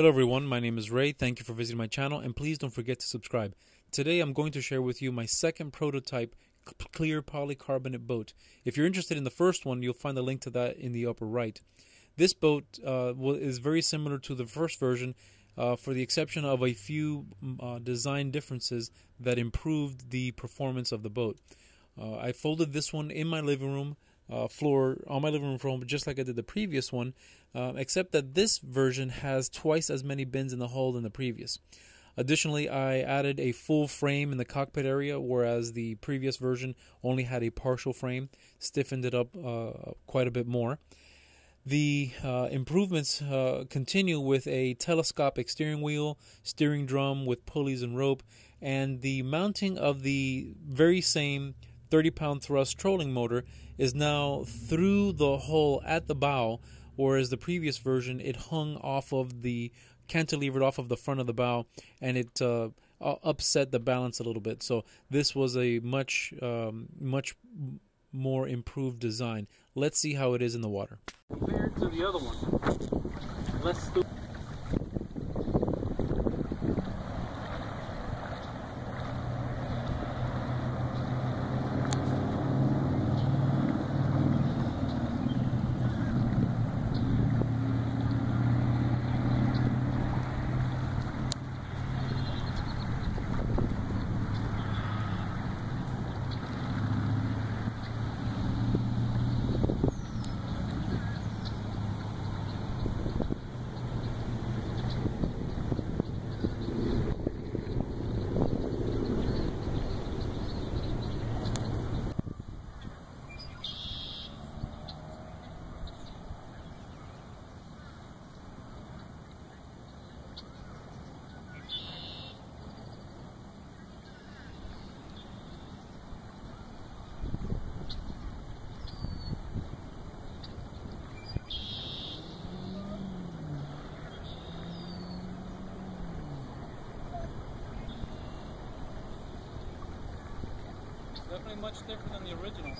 Hello everyone, my name is Ray. Thank you for visiting my channel and please don't forget to subscribe. Today I'm going to share with you my second prototype clear polycarbonate boat. If you're interested in the first one, you'll find the link to that in the upper right. This boat uh, is very similar to the first version uh, for the exception of a few uh, design differences that improved the performance of the boat. Uh, I folded this one in my living room uh, floor on my living room floor, just like I did the previous one, uh, except that this version has twice as many bins in the hull than the previous. Additionally, I added a full frame in the cockpit area, whereas the previous version only had a partial frame, stiffened it up uh, quite a bit more. The uh, improvements uh, continue with a telescopic steering wheel, steering drum with pulleys and rope, and the mounting of the very same 30 pound thrust trolling motor is now through the hull at the bow, whereas the previous version it hung off of the cantilevered off of the front of the bow and it uh, upset the balance a little bit. So this was a much um, much more improved design. Let's see how it is in the water. Compared to the other one, Definitely much different than the original.